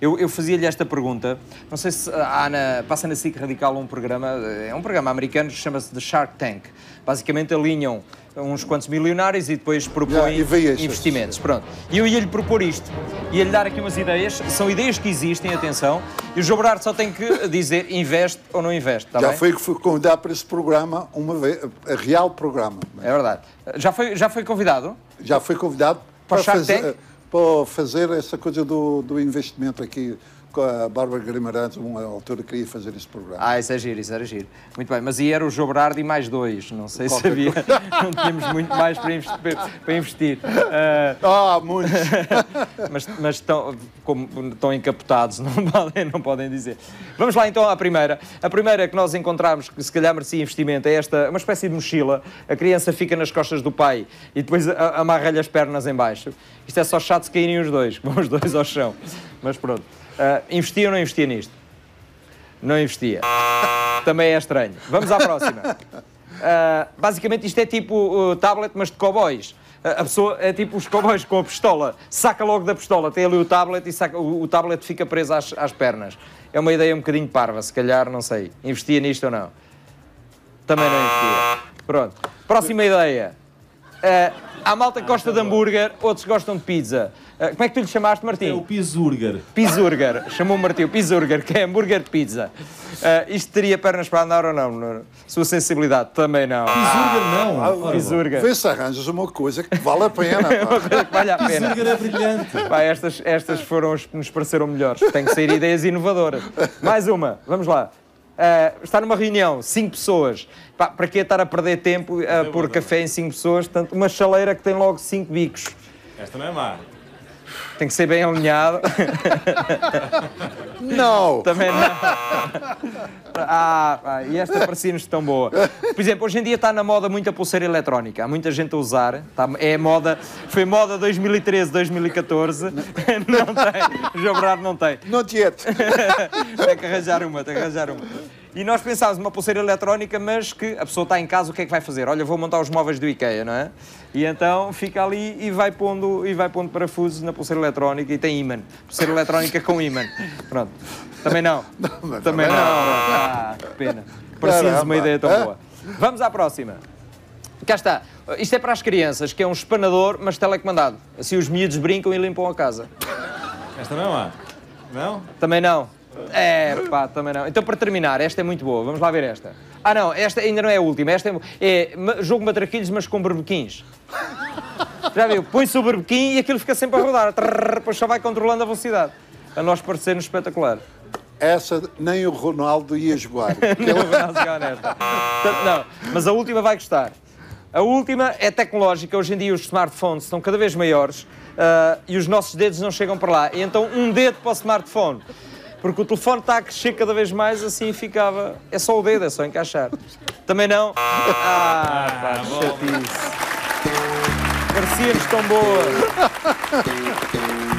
Eu, eu fazia-lhe esta pergunta. Não sei se há na, passa na SIC Radical um programa, é um programa americano que chama-se The Shark Tank. Basicamente alinham uns quantos milionários e depois propõem Yeah, investimentos. Pronto. E eu ia-lhe propor isto. Ia-lhe dar aqui umas ideias. São ideias que existem, atenção. E o João Bernardo só tem que dizer investe ou não investe. Está Já bem? foi convidado para esse programa uma vez, a real programa. É verdade. Já foi, já foi convidado? Já foi convidado Para o para, Shark Tank? Fazer, para fazer essa coisa do, do investimento aqui com a Bárbara Guimarães, uma altura queria fazer esse programa. Ah, isso é giro, isso era giro. Muito bem, mas e era o e mais dois. Não sei se havia. Não tínhamos muito mais para investir. Para investir. Ah, Ah, muitos! mas, mas estão, como estão encapotados, não podem, não podem dizer. Vamos lá então à primeira. A primeira que nós encontramos, que se calhar merecia investimento, é esta, uma espécie de mochila. A criança fica nas costas do pai e depois amarra-lhe as pernas em baixo. Isto é só chato se caírem os dois, que vão os dois ao chão. Mas pronto. Ah, investia ou não investia nisto? Não investia. Também é estranho. Vamos à próxima. Ah, basicamente isto é tipo uh, tablet, mas de cowboys. Ah, a pessoa é tipo os cowboys com a pistola. Saca logo da pistola, tem ali o tablet e saca- o, o tablet fica preso às, às pernas. É uma ideia um bocadinho parva, se calhar, não sei. Investia nisto ou não? Também não investia. Pronto. Próxima ideia. Ah, há malta que gosta de hambúrguer, outros gostam de pizza. Ah, como é que tu lhe chamaste, Martim? É o Pisurger. Pizzurger, chamou o Martim Pizzurger, que é hambúrguer de pizza. Ah, isto teria pernas para andar ou não? Sua sensibilidade? Também não. Pisurger não. Ora, Pizzurger. Vê se arranjas uma coisa que vale a pena. vale a pena. Pisurger é brilhante. Pá, estas, estas foram as que nos pareceram melhores. Tem que sair ideias inovadoras. Mais uma, vamos lá. Ah, está numa reunião, cinco pessoas. Pá, para que estar a perder tempo a pôr café em cinco pessoas? Portanto, uma chaleira que tem logo cinco bicos. Esta não é má. Tem que ser bem alinhado. Não! Também não. Ah, pá, e esta parecia-nos tão boa. Por exemplo, hoje em dia está na moda muita pulseira eletrónica. Há muita gente a usar. Está- é moda. Foi moda 2013, 2014. Não tem. O João Bernardo não tem. Not yet. Tem que arranjar uma, tem que arranjar uma. E nós pensávamos numa pulseira eletrónica, mas que a pessoa está em casa, o que é que vai fazer? Olha, vou montar os móveis do IKEA, não é? E então fica ali e vai pondo, e vai pondo parafusos na pulseira eletrónica e tem ímã. Pulseira eletrónica com ímã. Pronto. Também não. Também não. Ah, que pena. Parecia-nos uma ideia tão boa. Vamos à próxima. Cá está. Isto é para as crianças, que é um espanador, mas telecomandado. Assim os miúdos brincam e limpam a casa. Esta não é má. Não? Também não. É, pá, também não. Então, para terminar, esta é muito boa. Vamos lá ver esta. Ah, não, esta ainda não é a última. Esta é, é jogo matraquilhos, mas com berbequins. Já viu? Põe-se o berbequim e aquilo fica sempre a rodar. Trrr, Depois só vai controlando a velocidade. A nós parecer-nos espetacular. Essa nem o Ronaldo ia jogar. Não vou não jogar nesta. Portanto, não. Mas a última vai gostar. A última é tecnológica. Hoje em dia os smartphones estão cada vez maiores ah, e os nossos dedos não chegam para lá. E então um dedo para o smartphone. Porque o telefone está a crescer cada vez mais, assim ficava. É só o dedo, é só encaixar. Também não? Ah, pá, chatice. Parecia-nos tão boa.